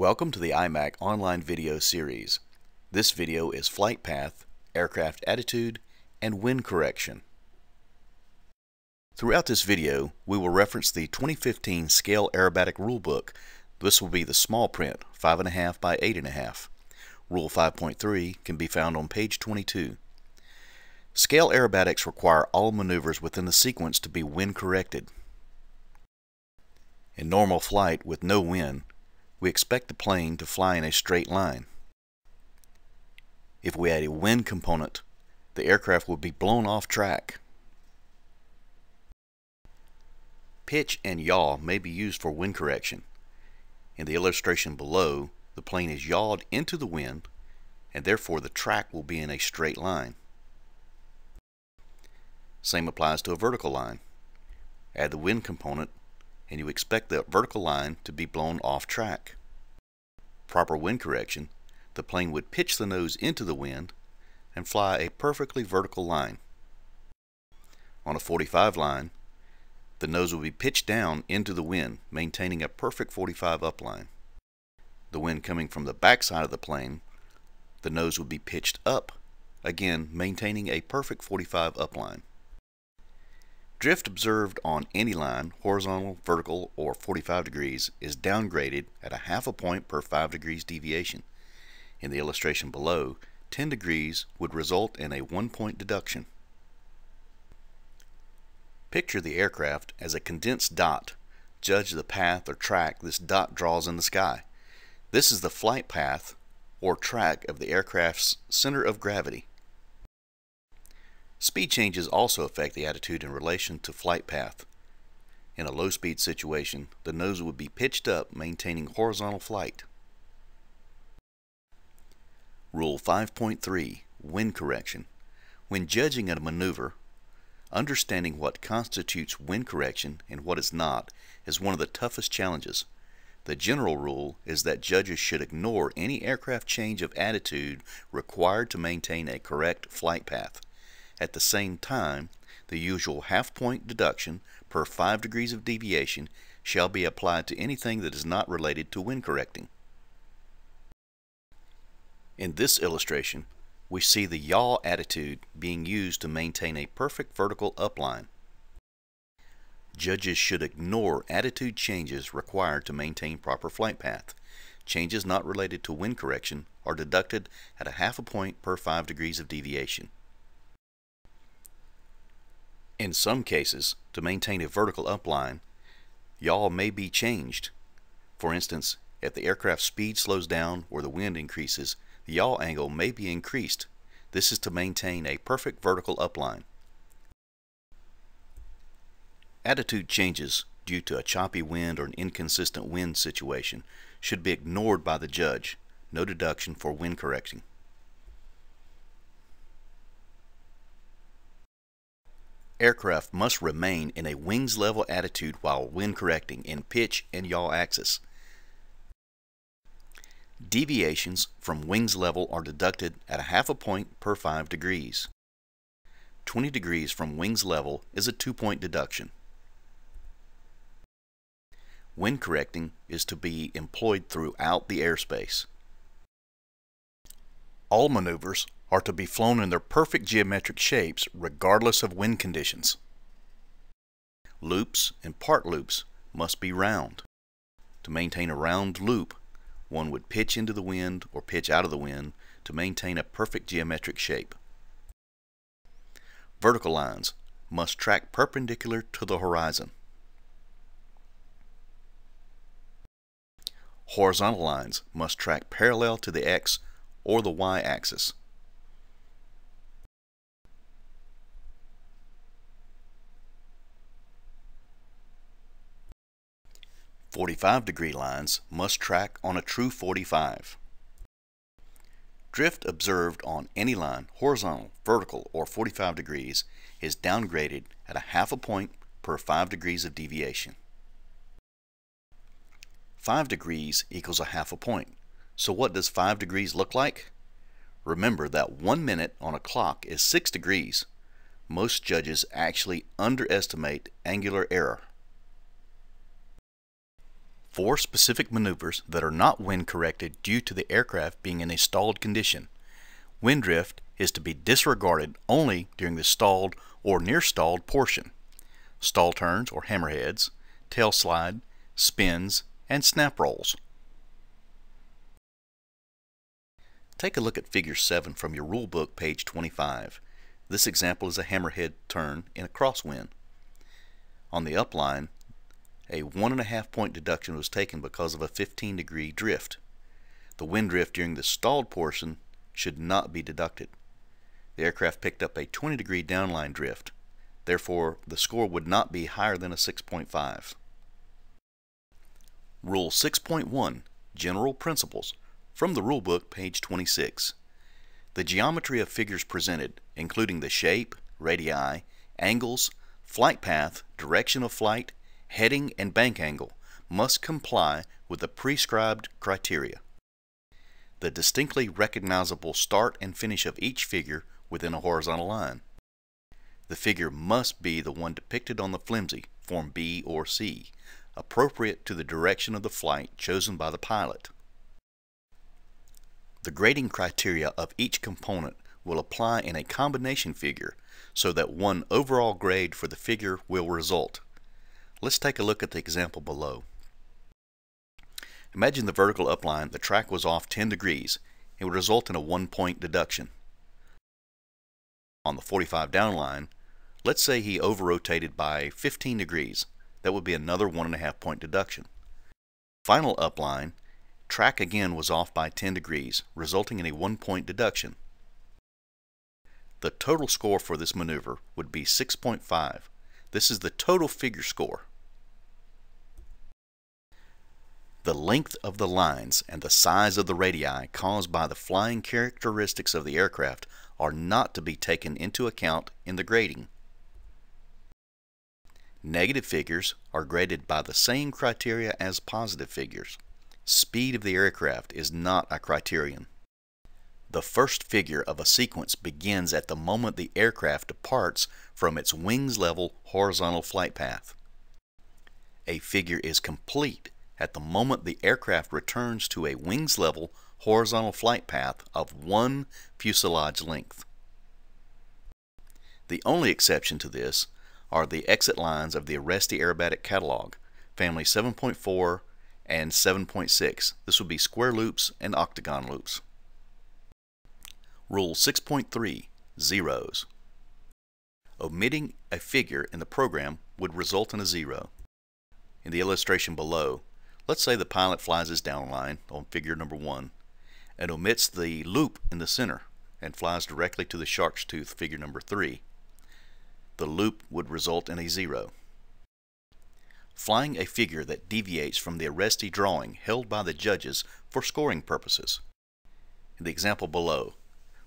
Welcome to the IMAC online video series. This video is flight path, aircraft attitude, and wind correction. Throughout this video, we will reference the 2015 Scale Aerobatic Rulebook. This will be the small print, 5.5 by 8.5. Rule 5.3 can be found on page 22. Scale aerobatics require all maneuvers within the sequence to be wind corrected. In normal flight with no wind, we expect the plane to fly in a straight line. If we add a wind component, the aircraft will be blown off track. Pitch and yaw may be used for wind correction. In the illustration below, the plane is yawed into the wind and therefore the track will be in a straight line. Same applies to a vertical line. Add the wind component and you expect the vertical line to be blown off track. Proper wind correction, the plane would pitch the nose into the wind and fly a perfectly vertical line. On a 45 line, the nose will be pitched down into the wind, maintaining a perfect 45 upline. The wind coming from the back side of the plane, the nose would be pitched up, again maintaining a perfect 45 upline. Drift observed on any line, horizontal, vertical, or 45 degrees, is downgraded at a half a point per 5 degrees deviation. In the illustration below, 10 degrees would result in a 1 point deduction. Picture the aircraft as a condensed dot. Judge the path or track this dot draws in the sky. This is the flight path or track of the aircraft's center of gravity. Speed changes also affect the attitude in relation to flight path. In a low speed situation, the nose would be pitched up, maintaining horizontal flight. Rule 5.3 Wind Correction When judging a maneuver, understanding what constitutes wind correction and what is not is one of the toughest challenges. The general rule is that judges should ignore any aircraft change of attitude required to maintain a correct flight path. At the same time, the usual half point deduction per 5 degrees of deviation shall be applied to anything that is not related to wind correcting. In this illustration, we see the yaw attitude being used to maintain a perfect vertical upline. Judges should ignore attitude changes required to maintain proper flight path. Changes not related to wind correction are deducted at a half a point per 5 degrees of deviation. In some cases, to maintain a vertical upline, yaw may be changed. For instance, if the aircraft speed slows down or the wind increases, the yaw angle may be increased. This is to maintain a perfect vertical upline. Attitude changes due to a choppy wind or an inconsistent wind situation should be ignored by the judge. No deduction for wind correcting. Aircraft must remain in a wings level attitude while wind correcting in pitch and yaw axis. Deviations from wings level are deducted at a half a point per 5 degrees. 20 degrees from wings level is a 2 point deduction. Wind correcting is to be employed throughout the airspace. All maneuvers are to be flown in their perfect geometric shapes regardless of wind conditions. Loops and part loops must be round. To maintain a round loop, one would pitch into the wind or pitch out of the wind to maintain a perfect geometric shape. Vertical lines must track perpendicular to the horizon. Horizontal lines must track parallel to the x or the y axis. 45 degree lines must track on a true 45. Drift observed on any line, horizontal, vertical, or 45 degrees is downgraded at a half a point per 5 degrees of deviation. 5 degrees equals a half a point. So what does 5 degrees look like? Remember that 1 minute on a clock is 6 degrees. Most judges actually underestimate angular error. Four specific maneuvers that are not wind corrected due to the aircraft being in a stalled condition. Wind drift is to be disregarded only during the stalled or near stalled portion. Stall turns or hammerheads, tail slide, spins, and snap rolls. Take a look at figure 7 from your rule book page 25. This example is a hammerhead turn in a crosswind. On the upline, a one and a half point deduction was taken because of a 15 degree drift. The wind drift during the stalled portion should not be deducted. The aircraft picked up a 20 degree downline drift. Therefore, the score would not be higher than a 6.5. Rule 6.1 General Principles from the Rulebook, page 26. The geometry of figures presented, including the shape, radii, angles, flight path, direction of flight, heading, and bank angle must comply with the prescribed criteria. The distinctly recognizable start and finish of each figure within a horizontal line. The figure must be the one depicted on the flimsy, form B or C, appropriate to the direction of the flight chosen by the pilot. The grading criteria of each component will apply in a combination figure so that one overall grade for the figure will result. Let's take a look at the example below. Imagine the vertical upline, the track was off 10 degrees. It would result in a one point deduction. On the 45 down line, let's say he over-rotated by 15 degrees. That would be another one and a half point deduction. Final upline, track again was off by 10 degrees, resulting in a one point deduction. The total score for this maneuver would be 6.5. This is the total figure score. The length of the lines and the size of the radii caused by the flying characteristics of the aircraft are not to be taken into account in the grading. Negative figures are graded by the same criteria as positive figures. Speed of the aircraft is not a criterion. The first figure of a sequence begins at the moment the aircraft departs from its wings level horizontal flight path. A figure is complete at the moment the aircraft returns to a wings level horizontal flight path of one fuselage length. The only exception to this are the exit lines of the Aresti aerobatic catalog, family 7.4 and 7.6. This would be square loops and octagon loops. Rule 6.3 Zeros Omitting a figure in the program would result in a zero. In the illustration below, Let's say the pilot flies his downline on figure number one and omits the loop in the center and flies directly to the shark's tooth, figure number three. The loop would result in a zero. Flying a figure that deviates from the Aresti drawing held by the judges for scoring purposes. In the example below,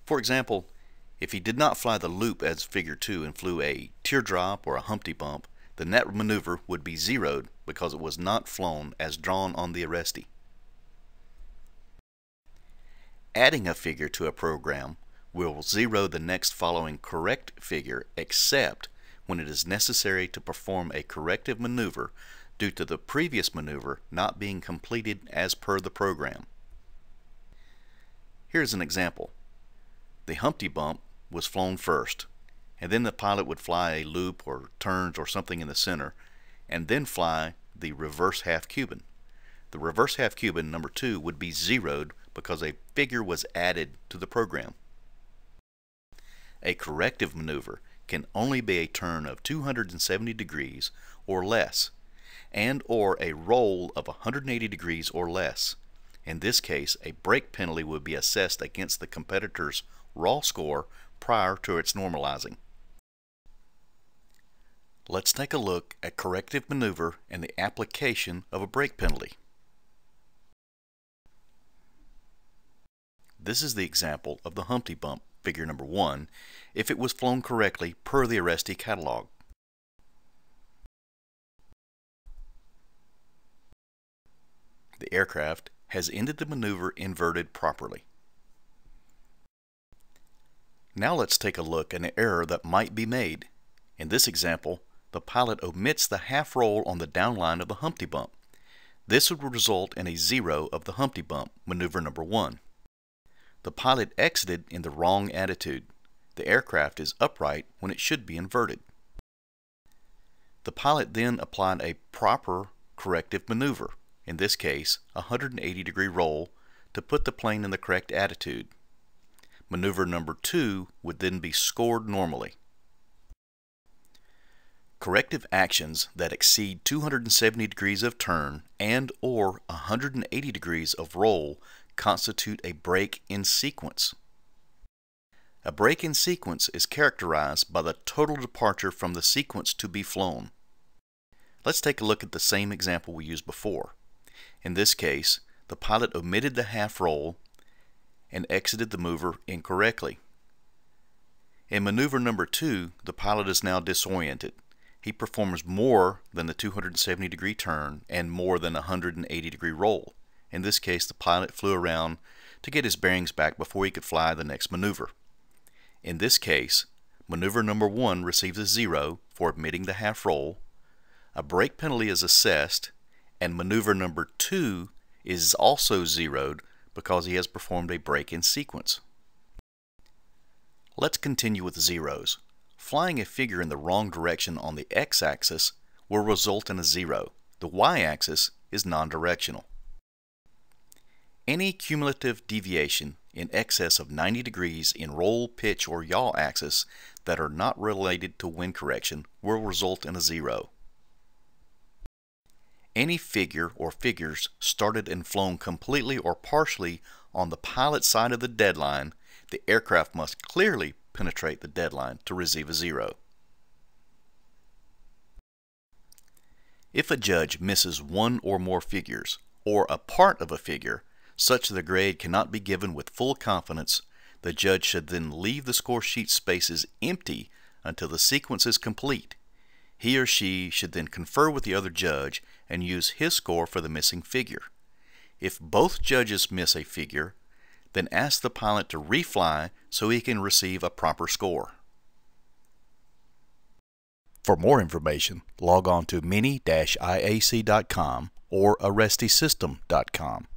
for example, if he did not fly the loop as figure 2 and flew a teardrop or a Humpty Bump, the net maneuver would be zeroed because it was not flown as drawn on the Aresti. Adding a figure to a program will zero the next following correct figure except when it is necessary to perform a corrective maneuver due to the previous maneuver not being completed as per the program. Here's an example. The Humpty Bump was flown first and then the pilot would fly a loop or turns or something in the center, and then fly the reverse half Cuban. The reverse half Cuban number two would be zeroed because a figure was added to the program. A corrective maneuver can only be a turn of 270 degrees or less, and or a roll of 180 degrees or less. In this case, a break penalty would be assessed against the competitor's raw score prior to its normalizing. Let's take a look at corrective maneuver and the application of a break penalty. This is the example of the Humpty Bump, figure number 1, if it was flown correctly per the Aresti catalog. The aircraft has ended the maneuver inverted properly. Now let's take a look at an error that might be made. In this example, the pilot omits the half roll on the downline of the Humpty Bump. This would result in a zero of the Humpty Bump, maneuver number one. The pilot exited in the wrong attitude. The aircraft is upright when it should be inverted. The pilot then applied a proper corrective maneuver, in this case a 180 degree roll, to put the plane in the correct attitude. Maneuver number two would then be scored normally. Corrective actions that exceed 270 degrees of turn and or 180 degrees of roll constitute a break in sequence. A break in sequence is characterized by the total departure from the sequence to be flown. Let's take a look at the same example we used before. In this case, the pilot omitted the half roll and exited the mover incorrectly. In maneuver number two, the pilot is now disoriented. He performs more than the 270 degree turn and more than a 180 degree roll. In this case, the pilot flew around to get his bearings back before he could fly the next maneuver. In this case, maneuver number one receives a zero for omitting the half roll, a break penalty is assessed, and maneuver number two is also zeroed because he has performed a break in sequence. Let's continue with zeros. Flying a figure in the wrong direction on the x-axis will result in a zero. The y-axis is non-directional. Any cumulative deviation in excess of 90 degrees in roll, pitch, or yaw axis that are not related to wind correction will result in a zero. Any figure or figures started and flown completely or partially on the pilot side of the deadline, the aircraft must clearly penetrate the deadline to receive a zero. If a judge misses one or more figures, or a part of a figure, such that the grade cannot be given with full confidence, the judge should then leave the score sheet spaces empty until the sequence is complete. He or she should then confer with the other judge and use his score for the missing figure. If both judges miss a figure, then ask the pilot to refly so he can receive a proper score. For more information, log on to mini-iac.com or arestisystem.com.